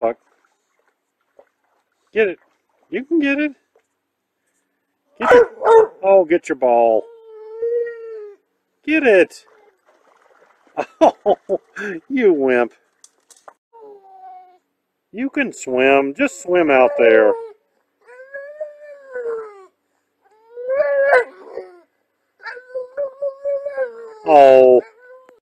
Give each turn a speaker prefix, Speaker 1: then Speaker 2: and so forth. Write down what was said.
Speaker 1: Puck. Get it. You can get it. Get your, oh, get your ball. Get it. Oh, you wimp. You can swim. Just swim out there. Oh.